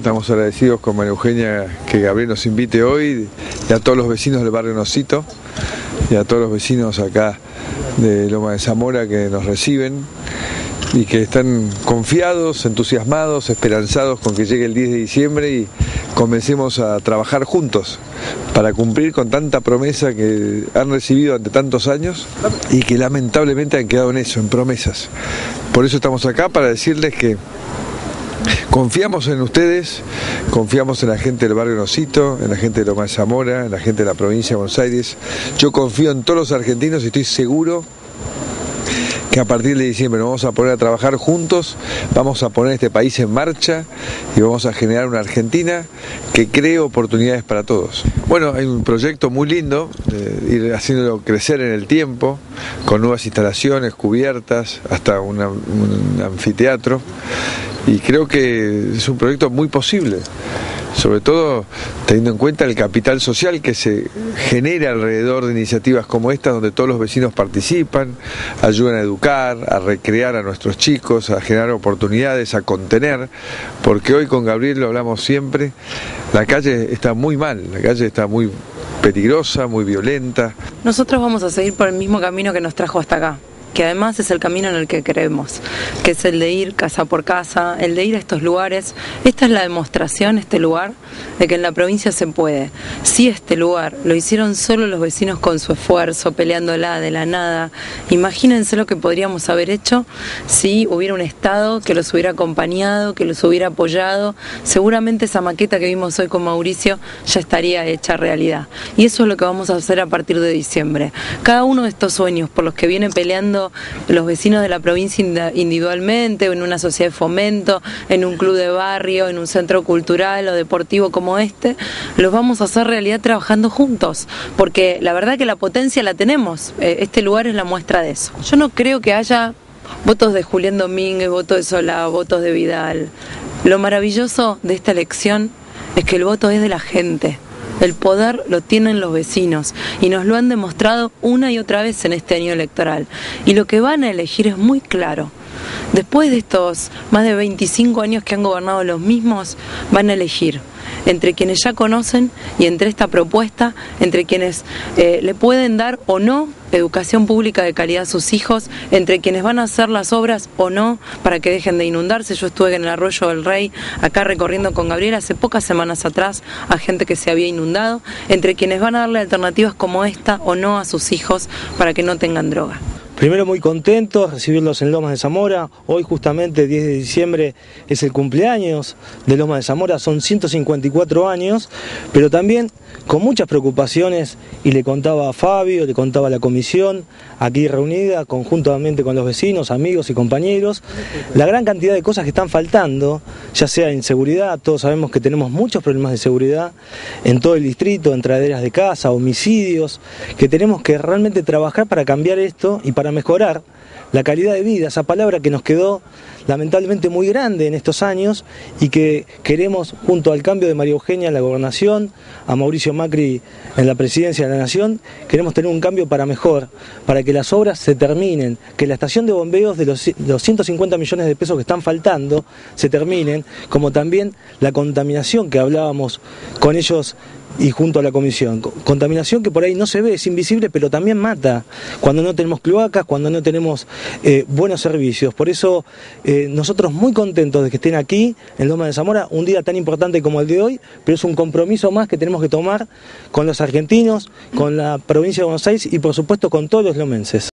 Estamos agradecidos con María Eugenia que Gabriel nos invite hoy y a todos los vecinos del barrio Nocito y a todos los vecinos acá de Loma de Zamora que nos reciben y que están confiados, entusiasmados, esperanzados con que llegue el 10 de diciembre y comencemos a trabajar juntos para cumplir con tanta promesa que han recibido ante tantos años y que lamentablemente han quedado en eso, en promesas. Por eso estamos acá para decirles que Confiamos en ustedes, confiamos en la gente del barrio Nocito, en la gente de Loma Zamora, en la gente de la provincia de Buenos Aires. Yo confío en todos los argentinos y estoy seguro que a partir de diciembre nos vamos a poner a trabajar juntos, vamos a poner este país en marcha y vamos a generar una Argentina que cree oportunidades para todos. Bueno, hay un proyecto muy lindo, ir haciéndolo crecer en el tiempo, con nuevas instalaciones, cubiertas, hasta un anfiteatro y creo que es un proyecto muy posible, sobre todo teniendo en cuenta el capital social que se genera alrededor de iniciativas como esta, donde todos los vecinos participan, ayudan a educar, a recrear a nuestros chicos, a generar oportunidades, a contener, porque hoy con Gabriel lo hablamos siempre, la calle está muy mal, la calle está muy peligrosa, muy violenta. Nosotros vamos a seguir por el mismo camino que nos trajo hasta acá que además es el camino en el que queremos, que es el de ir casa por casa, el de ir a estos lugares. Esta es la demostración, este lugar, de que en la provincia se puede. Si este lugar lo hicieron solo los vecinos con su esfuerzo, peleándola de la nada, imagínense lo que podríamos haber hecho si hubiera un Estado que los hubiera acompañado, que los hubiera apoyado. Seguramente esa maqueta que vimos hoy con Mauricio ya estaría hecha realidad. Y eso es lo que vamos a hacer a partir de diciembre. Cada uno de estos sueños por los que vienen peleando los vecinos de la provincia individualmente, en una sociedad de fomento, en un club de barrio, en un centro cultural o deportivo como este, los vamos a hacer realidad trabajando juntos, porque la verdad que la potencia la tenemos, eh, este lugar es la muestra de eso. Yo no creo que haya votos de Julián Domínguez, votos de Solá, votos de Vidal. Lo maravilloso de esta elección es que el voto es de la gente. El poder lo tienen los vecinos y nos lo han demostrado una y otra vez en este año electoral. Y lo que van a elegir es muy claro. Después de estos más de 25 años que han gobernado los mismos, van a elegir entre quienes ya conocen y entre esta propuesta, entre quienes eh, le pueden dar o no educación pública de calidad a sus hijos, entre quienes van a hacer las obras o no para que dejen de inundarse. Yo estuve en el arroyo del Rey, acá recorriendo con Gabriel hace pocas semanas atrás a gente que se había inundado, entre quienes van a darle alternativas como esta o no a sus hijos para que no tengan droga. Primero muy contentos recibirlos en Lomas de Zamora. Hoy justamente 10 de diciembre es el cumpleaños de Lomas de Zamora, son 154 años, pero también con muchas preocupaciones. Y le contaba a Fabio, le contaba a la comisión aquí reunida conjuntamente con los vecinos, amigos y compañeros, la gran cantidad de cosas que están faltando, ya sea en seguridad, todos sabemos que tenemos muchos problemas de seguridad en todo el distrito, entraderas de casa, homicidios, que tenemos que realmente trabajar para cambiar esto y para mejorar la calidad de vida, esa palabra que nos quedó lamentablemente muy grande en estos años y que queremos, junto al cambio de María Eugenia en la gobernación, a Mauricio Macri en la presidencia de la Nación, queremos tener un cambio para mejor, para que las obras se terminen, que la estación de bombeos de los, 150 millones de pesos que están faltando se terminen, como también la contaminación que hablábamos con ellos y junto a la comisión. Contaminación que por ahí no se ve, es invisible, pero también mata cuando no tenemos cloacas, cuando no tenemos eh, buenos servicios. Por eso nosotros muy contentos de que estén aquí en Loma de Zamora, un día tan importante como el de hoy, pero es un compromiso más que tenemos que tomar con los argentinos, con la provincia de Buenos Aires y por supuesto con todos los lomenses.